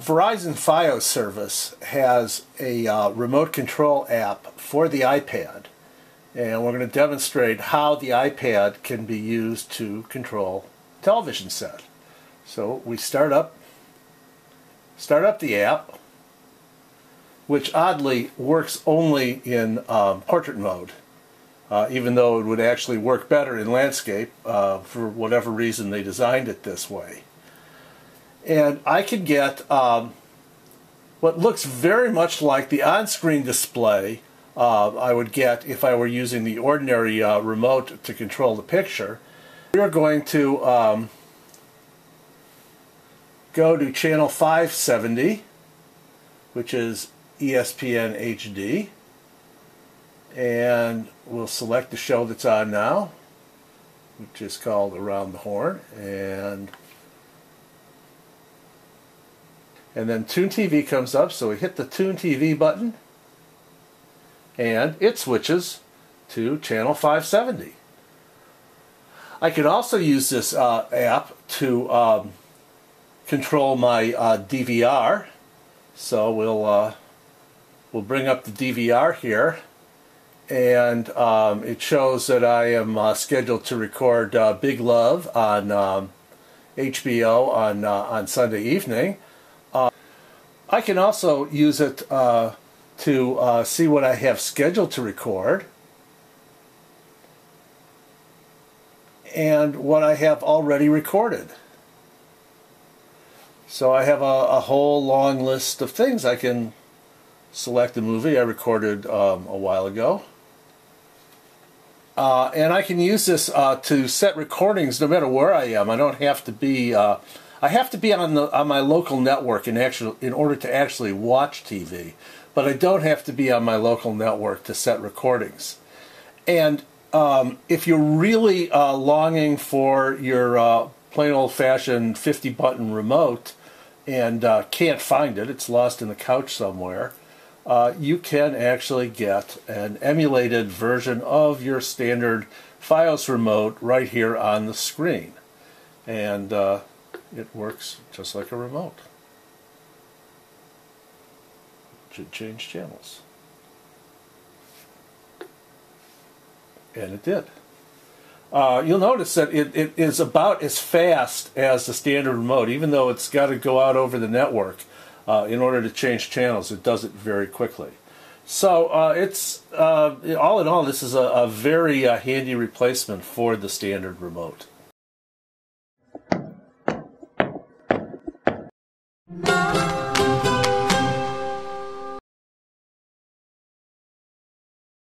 Verizon Fios service has a uh, remote control app for the iPad and we're going to demonstrate how the iPad can be used to control television set. So we start up start up the app which oddly works only in um, portrait mode uh, even though it would actually work better in landscape uh, for whatever reason they designed it this way and I could get um, what looks very much like the on-screen display uh, I would get if I were using the ordinary uh, remote to control the picture. We are going to um, go to channel 570, which is ESPN HD, and we'll select the show that's on now, which is called Around the Horn, and and then Tune TV comes up, so we hit the Tune TV button, and it switches to channel 570. I could also use this uh, app to um, control my uh, DVR. So we'll uh, we'll bring up the DVR here, and um, it shows that I am uh, scheduled to record uh, Big Love on um, HBO on uh, on Sunday evening. I can also use it uh, to uh, see what I have scheduled to record and what I have already recorded. So I have a, a whole long list of things. I can select a movie I recorded um, a while ago. Uh, and I can use this uh, to set recordings no matter where I am. I don't have to be uh, I have to be on the on my local network in actual in order to actually watch TV, but I don't have to be on my local network to set recordings. And um, if you're really uh, longing for your uh, plain old-fashioned 50-button remote and uh, can't find it, it's lost in the couch somewhere. Uh, you can actually get an emulated version of your standard Fios remote right here on the screen. And uh, it works just like a remote. Should change channels. And it did. Uh, you'll notice that it, it is about as fast as the standard remote, even though it's got to go out over the network uh, in order to change channels. It does it very quickly. So uh, it's uh, all in all, this is a, a very uh, handy replacement for the standard remote.